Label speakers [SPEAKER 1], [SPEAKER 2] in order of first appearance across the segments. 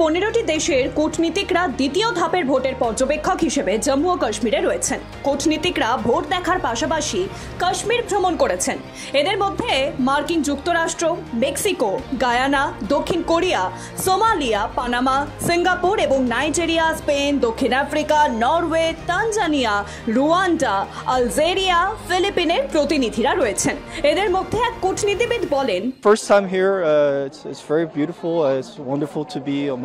[SPEAKER 1] পনেরোটি দেশের কূটনীতিকরা দ্বিতীয় ধাপের ভোটের পর্যবেক্ষক হিসেবে জম্মু ও কাশ্মীরে রয়েছেন কূটনীতিকরা ভোট দেখার পাশাপাশি কাশ্মীর ভ্রমণ করেছেন এদের মধ্যে মার্কিন যুক্তরাষ্ট্র মেক্সিকো গায়ানা দক্ষিণ কোরিয়া সোমালিয়া পানামা সিঙ্গাপুর এবং নাইজেরিয়া স্পেন দক্ষিণ Africa Norway Tanzania Rwanda Algeria ফিলিপিনের প্রতিনিধিরা রয়েছেন এদের মধ্যে এক কূটনীতিবিদ বলেন
[SPEAKER 2] First time here, uh, it's, it's very beautiful. Uh, it's wonderful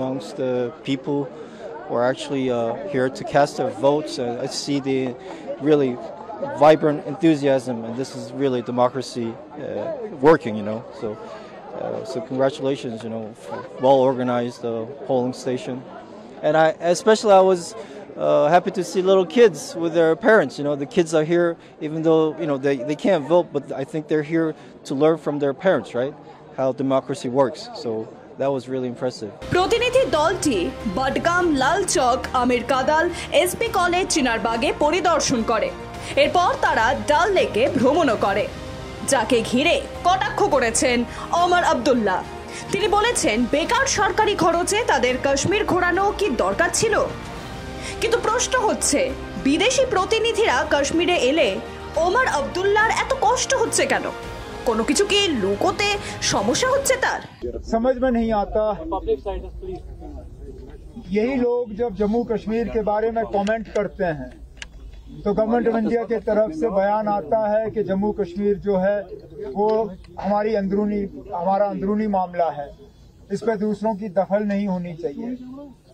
[SPEAKER 2] amongst the people who are actually uh, here to cast their votes. Uh, I see the really vibrant enthusiasm, and this is really democracy uh, working, you know. So, uh, so congratulations, you know, well organized uh, polling station. And I, especially, I was uh, happy to see little kids with their parents. You know, the kids are here, even though you know they, they can't vote, but I think they're here to learn from their parents, right? How democracy works. So that was really impressive.
[SPEAKER 1] প্রতিনিধি দলটি Budgam Lal Chowk Amira Kadal SP college, চিনারবাগে পরিদর্শন করে। এরপর তারা ডাল লেকে ভ্রমণও করে, যাকে ঘিরে কটাক্ষ করেছেন অমর আব্দুল্লাহ। তিনি বলেছেন, বেকার সরকারি খরচে তাদের কাশ্মীর ঘোরানো কি দরকার ছিল? কিন্তু প্রশ্ন হচ্ছে, বিদেশি প্রতিনিধিরা কাশ্মীরে এলে ওমর আব্দুল্লাহর এত কষ্ট হচ্ছে কেন? কোনো কিছু কি লুকোতে সমস্যা হচ্ছে তার
[SPEAKER 3] समझ में नहीं आता यही लोग जब जम्मू कश्मीर के बारे में कमेंट करते हैं तो गवर्नमेंट ऑफ इंडिया की तरफ से बयान आता है कि जम्मू कश्मीर जो है वो हमारी अंदरूनी हमारा अंदरूनी मामला है इस पर दूसरों की दखल नहीं होनी चाहिए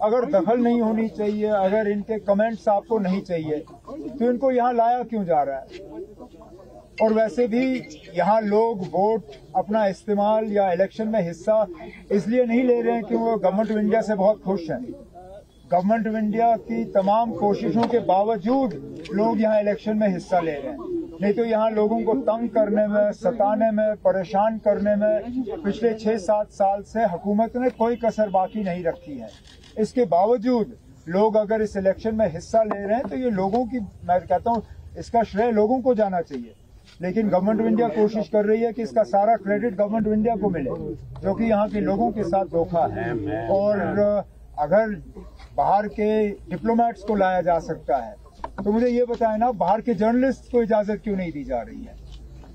[SPEAKER 3] अगर दखल नहीं होनी चाहिए अगर इनके कमेंट्स आपको नहीं चाहिए तो इनको यहाँ लाया क्यों जा रहा है और वैसे भी यहाँ लोग वोट अपना इस्तेमाल या इलेक्शन में हिस्सा इसलिए नहीं ले रहे हैं कि वो गवर्नमेंट ऑफ़ इंडिया से बहुत खुश हैं। गवर्नमेंट ऑफ़ इंडिया की तमाम कोशिशों के बावजूद लोग यहाँ इलेक्शन में हिस्सा ले रहे हैं। नहीं तो यहाँ लोगों को तंग करने में, सताने में, परेशान करने में पिछले छह सात साल से हुकूमत ने कोई कसर बाकी नहीं रखी है। इसके बावजूद लोग अगर इस इलेक्शन में हिस्सा ले रहे हैं तो ये लोगों की, मैं कहता हूँ, इसका श्रेय लोगों को जाना चाहिए। लेकिन गवर्नमेंट ऑफ़ इंडिया कोशिश कर रही है कि इसका सारा क्रेडिट गवर्नमेंट ऑफ़ इंडिया को मिले, जो कि यहाँ के लोगों के साथ धोखा है। और अगर बाहर के डिप्लोमेट्स को लाया जा सकता है तो मुझे ये बताएँ ना, बाहर के जर्नलिस्ट को इजाज़त क्यों नहीं दी जा रही है?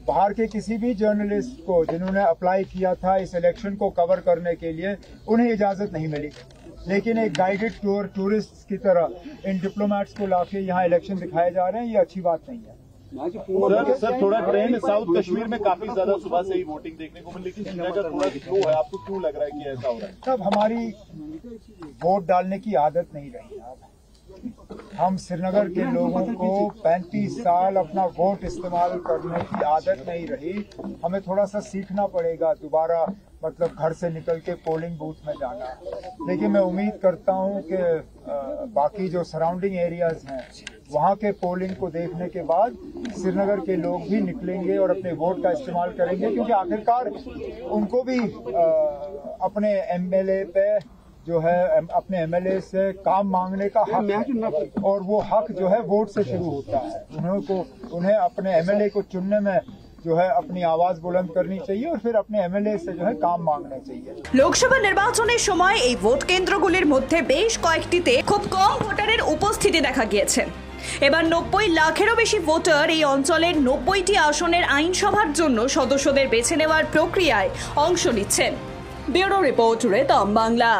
[SPEAKER 3] बाहर के किसी भी जर्नलिस्ट को जिन्होंने अप्लाई किया था इस इलेक्शन को कवर करने के लिए, उन्हें इजाज़त नहीं मिली। लेकिन एक गाइडेड टूर टूरिस्ट की तरह इन डिप्लोमेट्स को लाके यहाँ इलेक्शन दिखाए जा रहे हैं, ये अच्छी बात नहीं है।
[SPEAKER 4] सर सर थोड़ा ट्रेंड साउथ कश्मीर में काफ़ी ज़्यादा सुबह से ही वोटिंग देखने को मिली। लेकिन थोड़ा स्लो है? आपको क्यों लग रहा है कि ऐसा हो रहा है?
[SPEAKER 3] तब हमारी वोट डालने की आदत नहीं रही। हम श्रीनगर के लोगों को 35 साल अपना वोट इस्तेमाल करने की आदत नहीं रही। हमें थोड़ा सा सीखना पड़ेगा दोबारा मतलब घर से निकल के पोलिंग बूथ में जाना। लेकिन मैं उम्मीद करता हूँ कि बाकी जो सराउंडिंग एरियाज़ हैं वहाँ के पोलिंग को देखने के बाद श्रीनगर के लोग भी निकलेंगे और अपने वोट का इस्तेमाल करेंगे क्योंकि आखिरकार उनको भी अ, अपने एमएलए पे जो है एम- अपने एमएलए से काम मांगने का हक है और वो हक जो है वोट से शुरू होता है उन्हें को उन्हें अपने एमएलए को चुनने में जो है अपनी आवाज बुलंद करनी चाहिए और फिर अपने एमएलए से जो है काम मांगना चाहिए
[SPEAKER 1] লোকসভা নির্বাচনের সময় এই ভোট কেন্দ্রগুলির মধ্যে বেশ কয়েকটিতে খুব কম ভোটারের উপস্থিতি দেখা গিয়েছে এবার নব্বই লাখেরও বেশি ভোটার এই অঞ্চলের নব্বইটি আসনের আইনসভার জন্য সদস্যদের বেছে নেওয়ার প্রক্রিয়ায় অংশ নিচ্ছেন ব্যুরো রিপোর্ট রেতম বাংলা